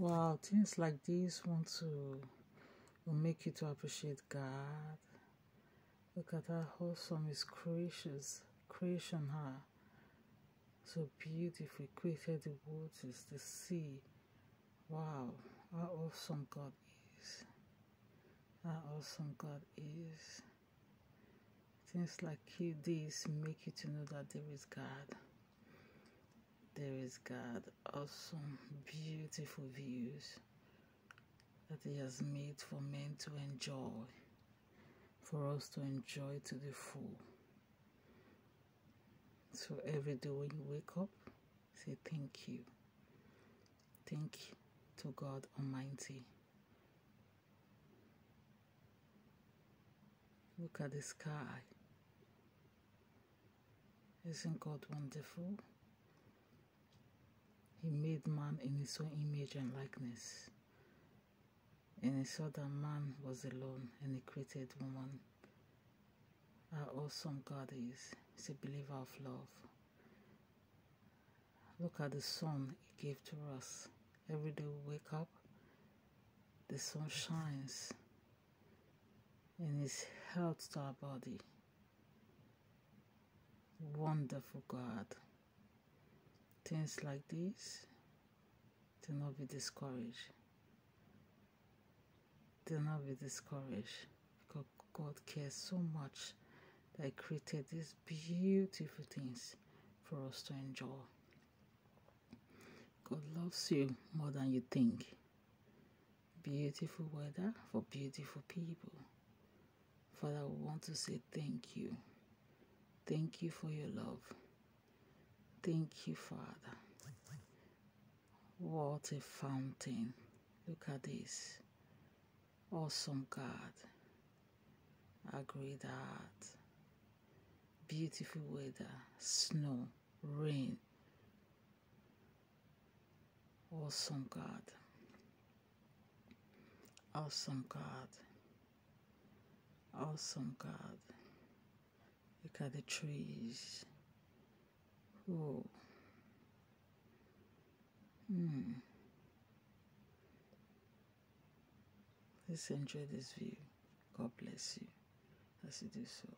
Wow, things like this want to will make you to appreciate God. Look at how awesome His creations, creation her. So beautiful, created the waters, the sea. Wow, how awesome God is. How awesome God is. Things like this make you to know that there is God. There is God. Awesome, beautiful views that He has made for men to enjoy, for us to enjoy to the full. So every day when you wake up, say thank you. Thank you to God Almighty. Look at the sky. Isn't God wonderful? He made man in his own image and likeness. And he saw that man was alone and he created woman. How awesome God is. He's a believer of love. Look at the sun he gave to us. Every day we wake up, the sun shines and it's health to our body. Wonderful God things like this, do not be discouraged. Do not be discouraged because God cares so much that He created these beautiful things for us to enjoy. God loves you more than you think. Beautiful weather for beautiful people. Father, we want to say thank you. Thank you for your love. Thank you, Father. What a fountain. Look at this. Awesome God. A great art. Beautiful weather. Snow. Rain. Awesome God. Awesome God. Awesome God. Look at the trees. Oh. Hmm. Let's enjoy this view. God bless you as you do so.